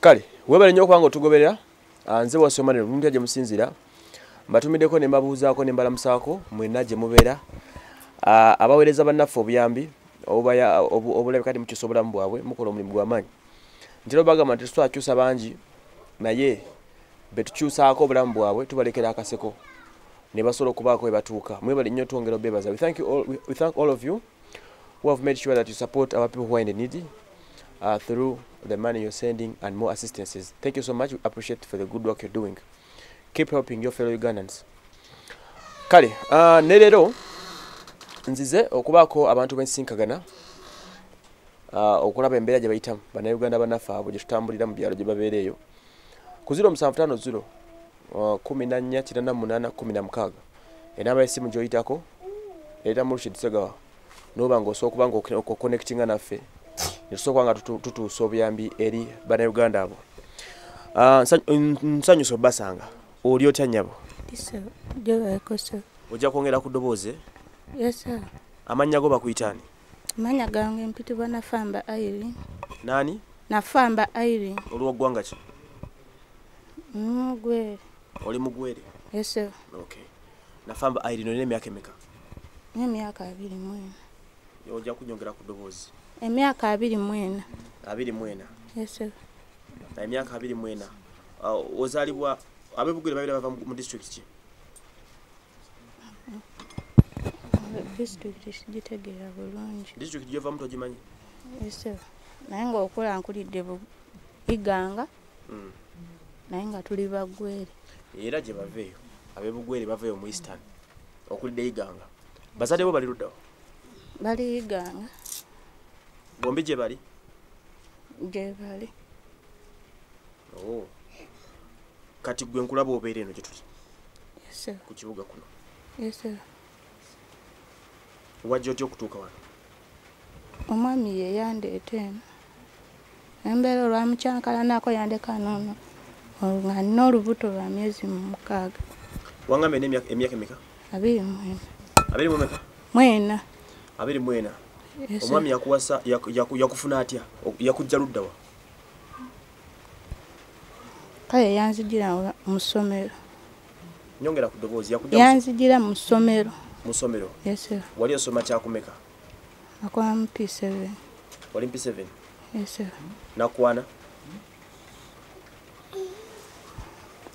kale webale nnyo okubanga otugoberera Ah, nze wasomaniro luntya gye musinzira mbatumiddeko ne mbabuuzaako ne mbalamusaako mwenna gye mubeera. Ah, abaweereza bannaffe obuyambi obulabika ti mukyusa obulamu bwabwe mukola omulimu gw'amaanyi ntera obagamba nti tetwakyusa bangi naye betukyusaako obulamu bwabwe tubalekera akaseko ne basobola okubaako we batuuka. Mwebale nnyo twongera obeebaza. We thank, all, of you who have made sure that you support our people who are in the needy uh, through the money you're sending and more assistances. Thank you so much. We appreciate for the good work you're doing. Keep helping your fellow Ugandans. Kale, uh, ne leero nzize okubaako abantu b'ensinkagana uh, okulaba embeera gye bayitamu bannayuganda bannaffe abo gye tutambulira mu byalo gye babeera eyo ku ziro musanvu ttaano ziro uh, enamba y'essimu gy'oyitako ereeta mu lushid segawa noba ng'osooka okuba nga okonectinga naffe netusobola nga tutu- tutuusa obuyambi eri bannayuganda abo. Ah, nsanyusa obbasanga oli otya nnyabo? Ojja kwongera ku ddoboozi? Amannya go bakuyitaani Amanya gange mpitibwa Nafamba Irene. naani? Nafamba Irene. oliwo ggwanga ki? Mugwere. oli mugwere Yes, okay nafamba irene olina emyaka emeka? Emyaka abiri mwena. ojja kunyongera ku ddoboozi Emyaka abiri mwena. abiri mwena Yes, sir. na emyaka abiri mwena Ah, ozaalibwa abebugwere babiri bava mu mu district ki Disitulikiti sigitegeera bulungi. district gyovamu togimanyi Yes, sir. Naye ng'okula nkulidde Iganga Mm. naye nga tuli baggwere. era gye baveeyo abebugwere baveeyo mu eastern okulidde iganga bazadde bo bali luddawo Bali Iganga bombi gye bali? Gye bali. Oh. kati gwe nkulaba obeera eno gye tuli? Yes, sir. ku kibuga kuno. Wajja otya okutuuka wano? Omwami ye yandeeta eno. Embeera olwamukyankalanako yandeka noono nga nina olubuto lwa myezi mukaaga. Wangambe emyaka emeka? Abiri mwena abiri mumeka mwena abiri mwena. Omwami yakuwasa yaku- yaku- yakufuna atya? Yakujja luddawa kale yanzijira wa- mu ssomero. Nyongera ku ddoboozi yakujja mu- yanzijira mu ssomero. Mu ssomero? Yes wali osoma kyakumeka? Akola mu p7 wali mp 7 yes nakwana?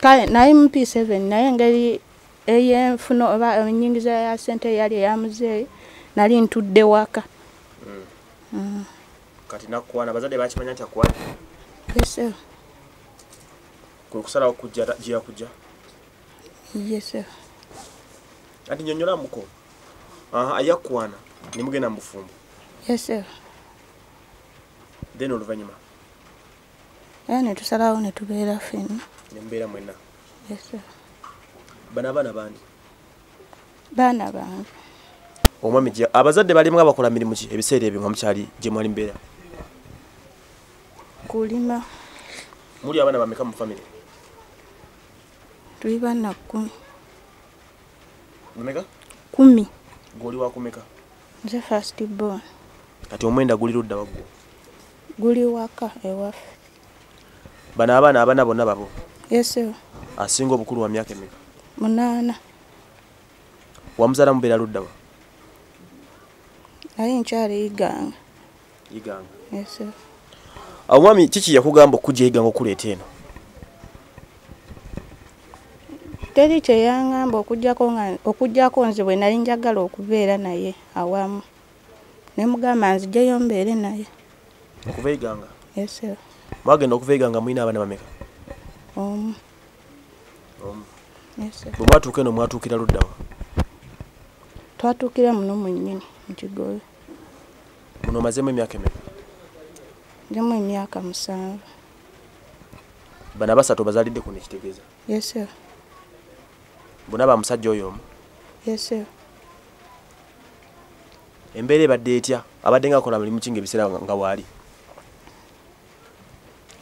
Kale naye mu p7 naye engeri eyenfuno oba enyingiza ya sente yali eyamuzeeyi nali ntudde waka. Kati nakwana bazadde bakimanya nti akwana yes kwe kusalawo kujja gye yakujja? Yes anti nyonnyolamuko aha ayakwana ne mugenda mu bufumbo yes then oluvannyuma. Era ne tusalawo ne tubeera ffenna. Ne mubeera mwenna. Yes bano abaana bandi? Baana bange omwami gye abazadde balimu abakola mirimu ki? Ebiseera ebyo nga mukyali gye mwali mbeera. Kulima. Muli abaana bameka mu famire tuli bana kumi. Bameka kumi. Gwoli wakumeka nze fast born. Kati omwenda guli ludda waggwo guli waka ewaffe. Bano abaana abana bonna babo? Yes asinga obukulu wa myaka emeka? Munaana. Wamuzaala mubeera luddawa naye nkyali iganga. Iganga. Yes omwami kiki yakugamba okujja iganga okuleeta eno? Teri kyeyaŋŋamba okugjako nga okugjako nze bwe nali njagala okubeera naye awamu. Ne mugamba nzijeyo mbeere naye. Okuva iganga? Yes mwagenda okuva iganga mulina abaana bameka omu. Omu. Bwe mwatuuka eno mwatuukira luddawa twatuukira muno mu nnyini mu kigobe muno omazeemu emyaka emeka njemu emyaka musanvu bano abasatu bazaalidde kuno ekitegeeza yes bonna ba musajja oyo omu? Yes embeera ebadde etya? Abadde nga akola mulimu ki nga ebiseera nga- waali.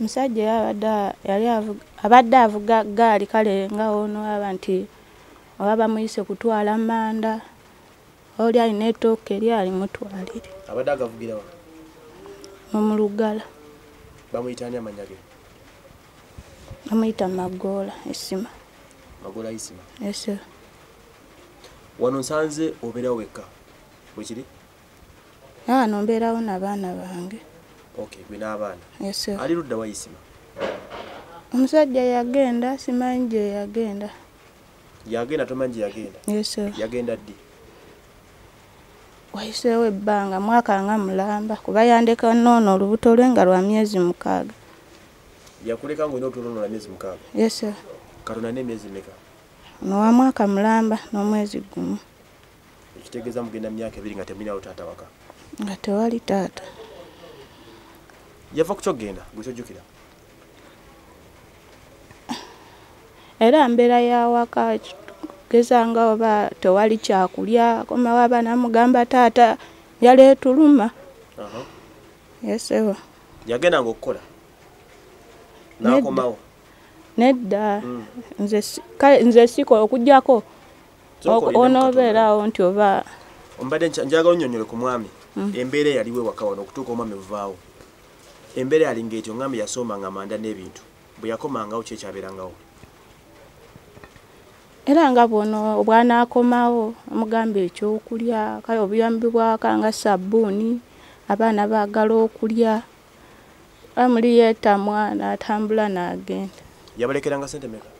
Musajja yali abadde avuga gaali kale nga ono aba nti oba bamuyise kutwala manda oli alina ettooke eri alimutwalire. Abadde agavugirawa nomulugala bamuyitaani amanya ge? Amuyita magoola esima. Magola isima. Ese wano nsanze obeerawo wekka wekiri wano mbeerawo n'abaana bange. Okay gwe n'abaana. Ese ali ludda wa isima? Omusajja yagenda simanyi gye yagenda. Yagenda tomanyi gye yagenda? Ese yagenda ddi wayiseewo ebbanga mwaka nga mulamba kuba yandeka noono olubuto lwe nga lwa myezi mukaaga. Yakuleka nga olina otulonoola myezi mukaaga? Ese katonda n'emyezi meka? Nowa mwaka mulamba n'omwezi gumu. Ekitegeeza mugenda myaka ebiri nga temulinawo taata waka? Nga tewali taata. Yava ku kyogenda gwe kyojjukira? Era mbeera yawaka gezanga oba tewali kyakulya komawo abaana mugamba taata yaleetuluma Aha. yesewa yagendanga okukola n'akomawo? Nedda. Mm. nze si- kale nze siko okugjako olinde mu onoobeerawo nti oba nkya- njagala onnyonnyole ku mwami. Mm. embeera eyaliwo ewaka wano okutuuka omwami ovaawo embeera yalinga etyo ngambi yasoomanga amanda n'ebintu. Bwe yakomangawo ki ekyabeerangawo era nga bwono bwanaakomawo amugamba ekyokulya kale obuyambi bwaka nga sabbuuni abaana baagala okulya. Amuli yeetamwa n'atambula n'agenda. Yabalekeranga sente meka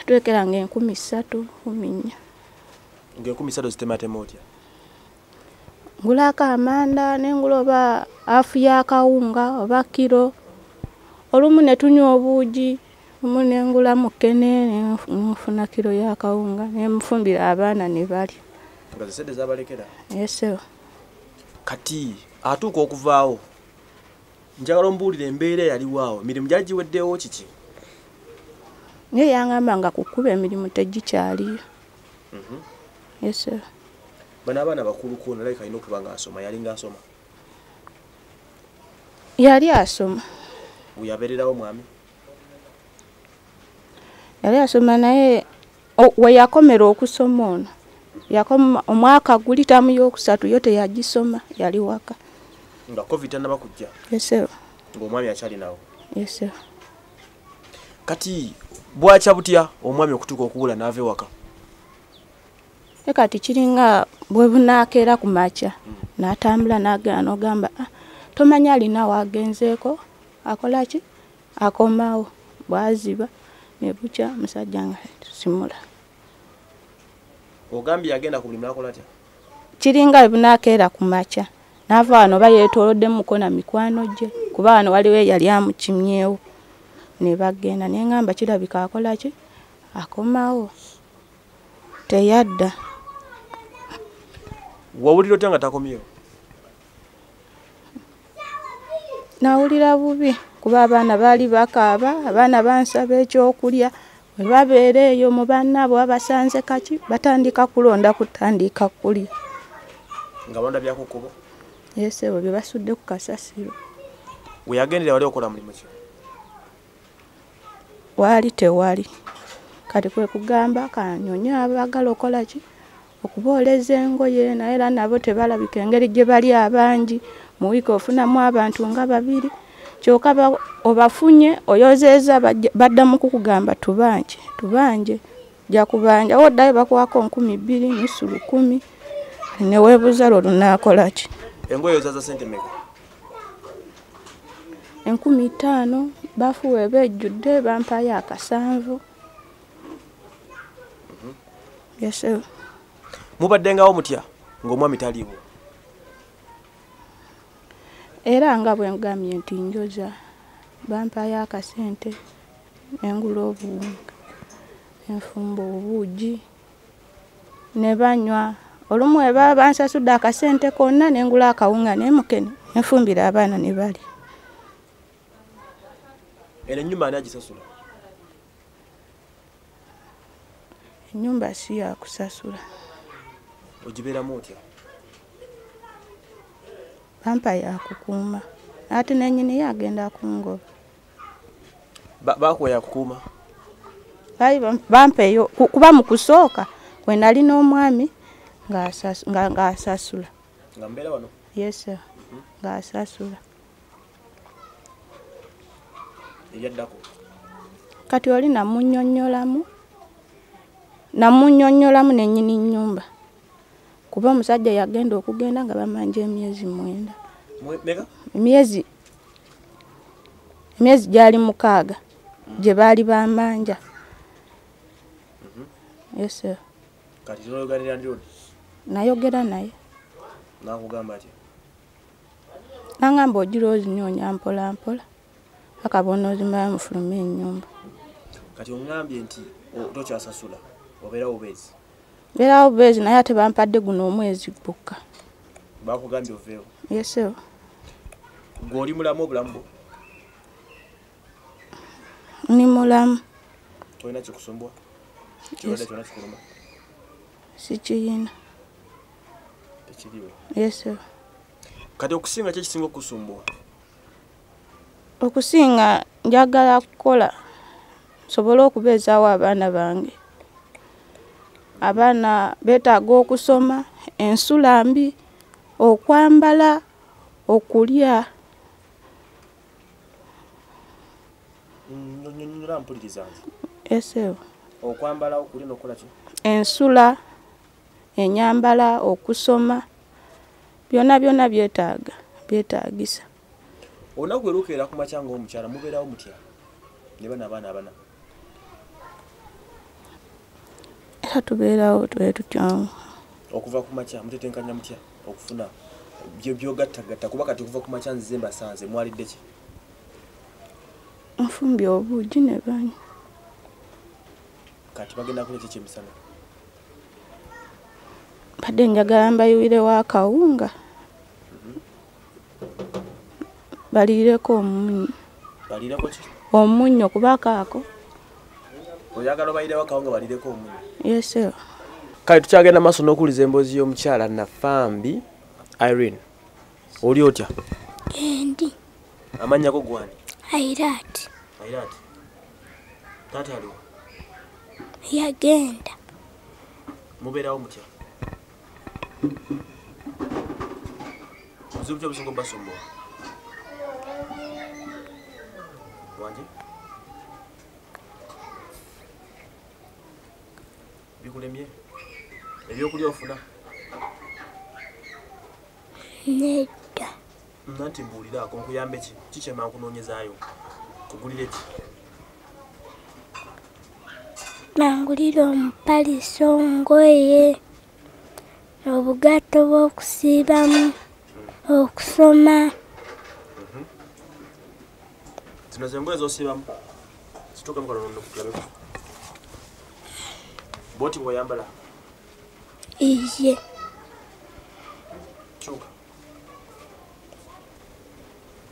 atwekeranga enkumi ssatu kumi nnya. Ng'enkumi ssatu zitematema otya? Ngulako amanda nengula oba afu y'akawunga oba kiro olumu ne tunywa obuugi lumu nengulamu kene nenfuna kiro y'akawunga nemufumbira abaana ne balya. Nga zisente zabalekera? Yesewo kati atuuka okuvaawo njagala ombuulira embeera eyaliwaawo. Emirimu gyali giweddewo kiki? Naye yangamba nga kukuba emirimu tegikyaliyo. Yesewo bano abaana bakuluko nalabika alina okuba nga asoma yalinga asoma yali asoma. Weyabeererawo mwami yali asoma naye o- we yakomera okusoma ono. Yakoma omwaka guli tamu yokusatu yo teyagisoma yali waka. Nga covid tanaba kujja? Yesewo ng'omwami akyalinawo yesewo kati bwakya butya omwami okutuuka okuwula n'ava ewaka? E kati kiringa bwe bunaakeera ku makya n'atambula n'agenda n'ogamba "Ah, tomanyi alina waagenzeeko akola ki? Akomawo bwaziba ne bukya musajja nga simula. Ogambye yagenda ku buli mulakola atya? Kiringa bwe bunaakeera ku makya. N'ava wano oba yeetoolodde mukona mikwano gye kuba wano waliwo eyali amukimyewo. Ne bagenda naye ngamba kirabika akola ki? Akomawo. Teyadda. Wawulira otya nga takomyewo? Nawulira bubi kuba abaana baali bakaaba abaana bansaba ekyokulya bwe babeera eyo mu bannaabo babasanze kaki batandika kulonda kutandika kulya. Nga balonda byakukubo yesebo bye basudde ku kasasiro. Weyagendera wali okola mulimu ki? Waali tewali. Kati kwe kugamba kanyonye abagala okola ki? Okubooleza engoye naye era nabo tebalabika engeri gye bali abangi. Mu wiiki ofunamu abantu nga babiri kyokka ba- obafunye oyozeeza baddamu kukugamba tubanje tubanje ja kubanja. Woddayo bakwako nkumi bbiri nusu lukumi neweebuuza lwe lunaakola ki? Engoye ozaza sente meka enkumi ttaano bafuwa eba ejjudde bampayo akasanvu. Yesebo mubaddengawo mutya ng'omwami taliiwo era nga bwe ngambye nti njoza bampayo akasente engula obuwunga enfumba obuugi ne banywa. Olumu eba bansasudde akasente konna nengula akawunga nemukene enfumbira abaana ne balya. Eno ennyumba ani agisasula? Ennyumba si yakusasula ogibeeramu otya bampa yakukuuma. Ate nenyini yagenda kungoba Ba- bakuwa kukuuma baali bam- bampa eyo ku- kuba mu kusooka kwe nali n'omwami ng'asas- nga- ng'asasula nga mbeera wano? Yesa ng'asasula eryaddako kati oli namunnyonnyolamu? Namunnyonnyolamu nennyini nnyumba kuba omusajja yagenda okugenda nga bamanja emyezi mwenda. Emyezi emyezi gyali mukaaga gye baali bamanja. Tinoyoganira ndioni nayogera naye. Nangamba ogira ozinoonya mpola mpola akabona ozimala mufulume ennyumba. Kati oŋŋambye nti tokyasasula obeera bubeezi beerawo bubeezi naye ate bampadde guno omwezi gwokka. Bakugambye oveewo. Yesewo gwe oli mulamu obulamu bwo? Ni mulamu. Tolina kikusumbwa? Kirwadde kyona kikuluma? Sikiyina. Tekiriwe yesewo kati okusinga ki ekisinga okukusumbuwa okusinga njagala kukola. Nsobole okubeezaawo abaana bange abaana beetaaga okusoma ensula mbi okwambala okulya. Nyonyola mpuliriza nze esewo okwambala okuli nokukola ki? Ensula enyambala okusoma byonna byonna byetaaga byetaagisa. Olunaku lwe lukeera ku makya ng'omukyala mubeerawo mutya? Ne bana abaana abana era tubeerawo twe tutyamu okuva ku makya mutetenkanya mutya okufuna? Byo byogattagatta kuba kati okuva ku makya nzize mbasanze mwalidde ki? Nfumbye obuugi ne banywa kati bagenda kula ki kyemisana badde njagala mbayiwirewo akawunga baliireko omunnyo. Balireko ki? Omunnyo kuba kaako oyagala bayirewo akawunga balireko omunyo yesewo kale tukyagenda maaso n'okuwuliza emboozi y'omukyala nafambi irene. Oli otya? Endi. Amannyako gwani Airat ayira ati taata aliwo yagenda. Mubeerawo mutya? Buzibu ki obusinga obubasombola wanje bikulemye ebyokulya ofuna. Nedda. Nanti mbuuliraako nkuyambe ki? Kikyema nkunoonyezaayo? Kugulire ki? Bangulira omupaliso ngoye obugatto bw'okusiibamu okusoma. Zino zengoye zosiibamu. Zituuka boti bw'oyambala iye. Kyuka.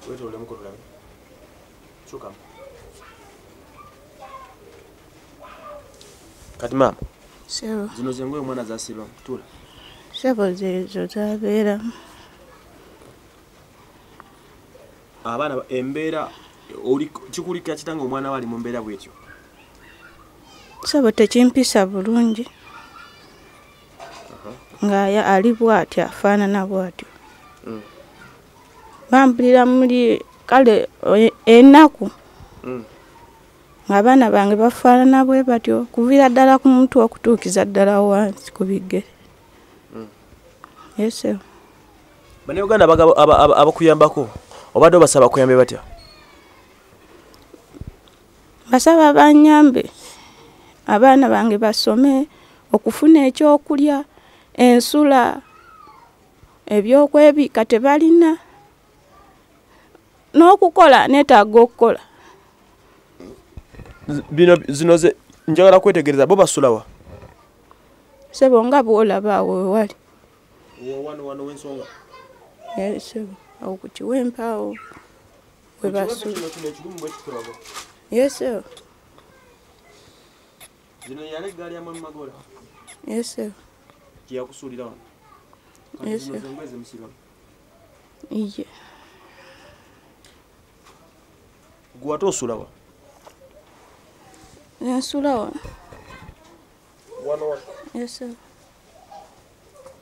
Wetolemu kotulabe kyukamu kati maama sebo. zino zengoye omwana zasiibamu tula sebo zeezo zabeeramu abaana ba- embeera kikulikira kitanga omwana we ali mu mbeera bwetyo sebo tekimpisa bulungi. Nga ali bw'atyo afaanana bw'atyo. Mm. bampulira muli kale e- ennaku. Mm. ng'abaana bange bafaanana bwe batyo kuviira ddala ku mutwe okutuukiza ddala wansi ku bigere. Mm. yesewo bannayuganda abaga- aba- aba- abakuyambako? Obadde obasaba kuyambe batya? Basaba banyambe abaana bange basome okufuna ekyokulya ensula ebyokwebiika tebalina n'okukola neetaaga okukola. Bino zino ze njagala kwetegereza bo basulawa sebo nga bwolaba awo wewali. Wano wensonga. Eh, sebo awo ku kiwempe awo we basula. yesebo zino yala eggaali yamu emagola yesebo gyeyakusuulira wano. Yes, sir. zengoye zemusibamu iye gwe ate osulawa ensula wano wano yesebo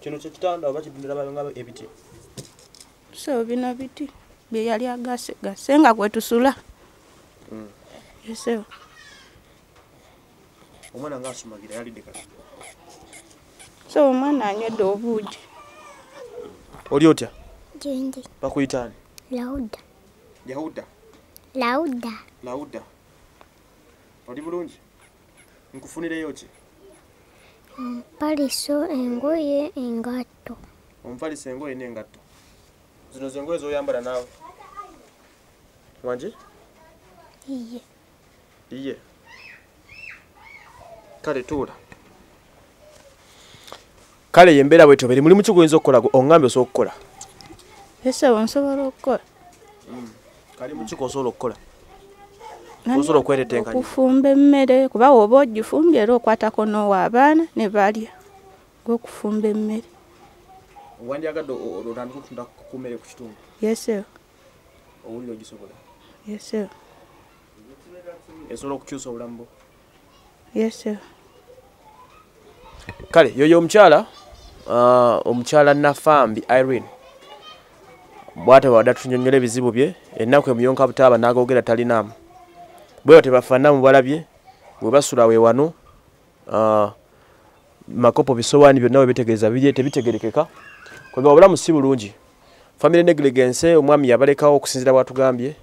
kino kyekitanda oba kibindira nga ebiti? Sebo bino biti bye yali agase gase nga kwe tusula Mm. Omwana ngaasumagira yalidde kati. So omwana anywedde obuugi. Oli otya? Gyendi. bakuyitaani Lauda. yahuda Lauda. lauda. Oli bulungi? Nkufunireyo ki Paliso engoye engatto. omufalisa engoye n'engatto. Zino zengoye zoyambala naawe. Wangi Iye. iye kale tuula. Kale yembeera bwetyo beri mulimu ki guyinza okukola? Oŋŋambye osobola okukola? Esewo nsobola okukola. Kali muki kosobola okukola? Osobola okweretenkanya okufumba emmere kuba woba ogifumbye era okwatako n'owa abaana ne balya gwokufumba emmere. Wandyagadde otandika okutunda ku mmere ku kitundu? Yesewo owulira ogisobola? Yesewo esobola okukyusa obulamu bwo? Yesewo kale yoyo omukyala ah, omukyala nafambi irene. Bwate wadde atunyonyola ebizibu bye ennaku emuyonka butaaba n'agogera talinaamu bwe batyo bafaanana mu balabye bwe basula we wano ah, makopo bisowaani byonna bwe bitegeeza biri tebitegerekeka. Kwega obulamu si bulungi. Famire negligence omwami yabalekawo okusinzira bwatugambye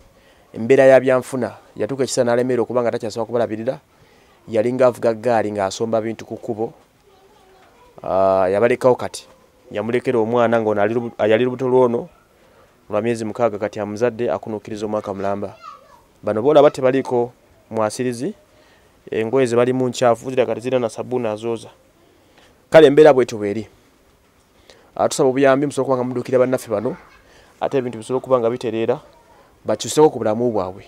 embeera ya byanfuna. Yatuuka ekisa n'alemerera okuba nga takyasobola kubalabirira yali ng'avuga gaali ng'asomba bintu ku kkubo yabalekawo kati yamulekera omwana ngaono ali lubu- yali lubuto lwono lwa myezi mukaaga kati amuzadde akunuukiriza omwaka mulamba. Bano boolaba tebaliiko mwasirizi engoye ze balimu nkyafu zira kati zirina na sabuuni azooza. Kale embeera bwetyo bweri. Ah, tusaba obuyambi musobola okuba nga muddukira bannaffe bano ate ebintu bisobola okuba nga bitereera bakyuseko ku bulamu bwabwe